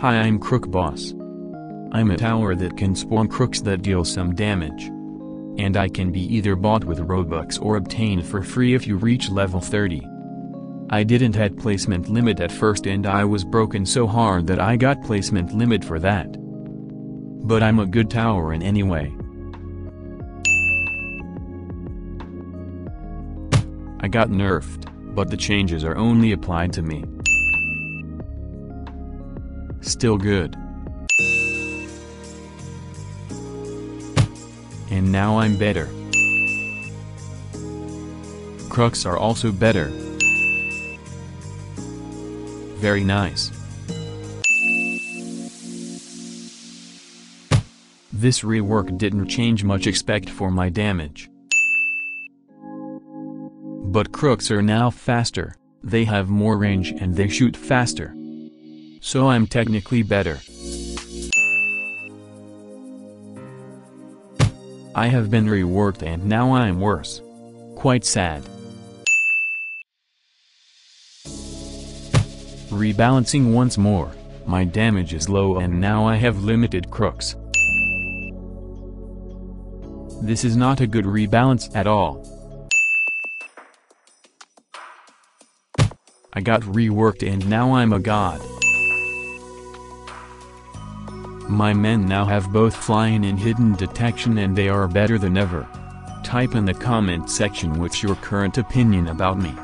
Hi I'm Crook Boss. I'm a tower that can spawn crooks that deal some damage. And I can be either bought with Robux or obtained for free if you reach level 30. I didn't had placement limit at first and I was broken so hard that I got placement limit for that. But I'm a good tower in any way. I got nerfed, but the changes are only applied to me. Still good. And now I'm better. Crooks are also better. Very nice. This rework didn't change much except for my damage. But crooks are now faster, they have more range and they shoot faster. So I'm technically better. I have been reworked and now I'm worse. Quite sad. Rebalancing once more, my damage is low and now I have limited crooks. This is not a good rebalance at all. I got reworked and now I'm a god. My men now have both flying and hidden detection and they are better than ever. Type in the comment section what's your current opinion about me.